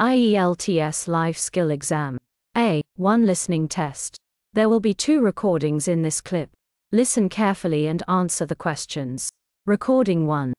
IELTS Life Skill Exam. A. 1 Listening Test. There will be two recordings in this clip. Listen carefully and answer the questions. Recording 1.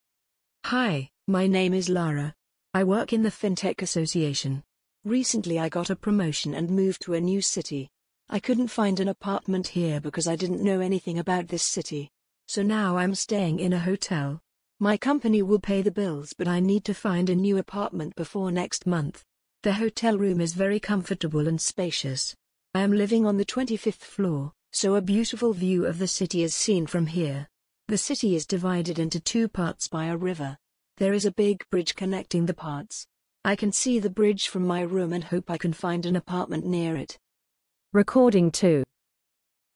Hi, my name is Lara. I work in the FinTech Association. Recently I got a promotion and moved to a new city. I couldn't find an apartment here because I didn't know anything about this city. So now I'm staying in a hotel. My company will pay the bills but I need to find a new apartment before next month. The hotel room is very comfortable and spacious. I am living on the 25th floor, so a beautiful view of the city is seen from here. The city is divided into two parts by a river. There is a big bridge connecting the parts. I can see the bridge from my room and hope I can find an apartment near it. Recording 2.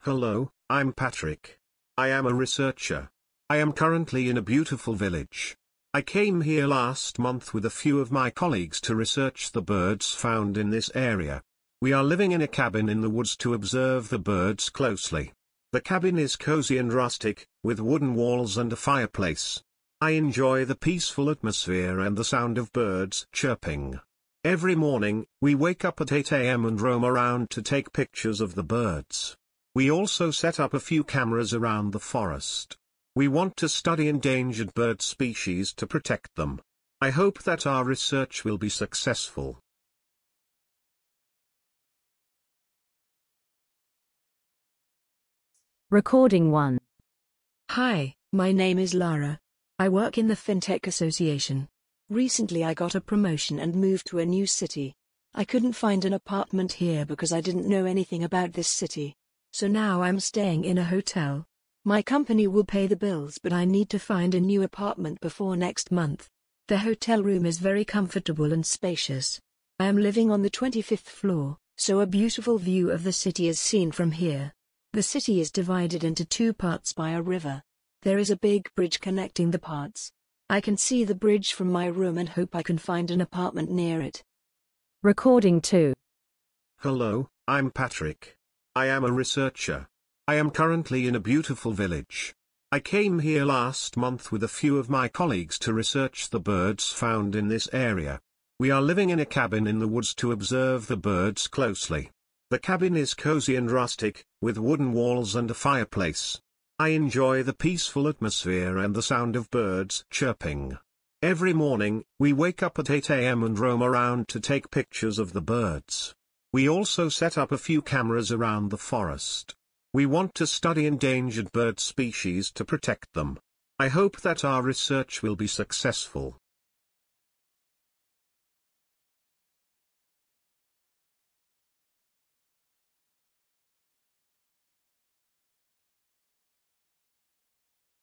Hello, I'm Patrick. I am a researcher. I am currently in a beautiful village. I came here last month with a few of my colleagues to research the birds found in this area. We are living in a cabin in the woods to observe the birds closely. The cabin is cozy and rustic, with wooden walls and a fireplace. I enjoy the peaceful atmosphere and the sound of birds chirping. Every morning, we wake up at 8 am and roam around to take pictures of the birds. We also set up a few cameras around the forest. We want to study endangered bird species to protect them. I hope that our research will be successful. Recording 1. Hi, my name is Lara. I work in the FinTech Association. Recently I got a promotion and moved to a new city. I couldn't find an apartment here because I didn't know anything about this city. So now I'm staying in a hotel. My company will pay the bills but I need to find a new apartment before next month. The hotel room is very comfortable and spacious. I am living on the 25th floor, so a beautiful view of the city is seen from here. The city is divided into two parts by a river. There is a big bridge connecting the parts. I can see the bridge from my room and hope I can find an apartment near it. Recording 2. Hello, I'm Patrick. I am a researcher. I am currently in a beautiful village. I came here last month with a few of my colleagues to research the birds found in this area. We are living in a cabin in the woods to observe the birds closely. The cabin is cozy and rustic, with wooden walls and a fireplace. I enjoy the peaceful atmosphere and the sound of birds chirping. Every morning, we wake up at 8 am and roam around to take pictures of the birds. We also set up a few cameras around the forest. We want to study endangered bird species to protect them. I hope that our research will be successful.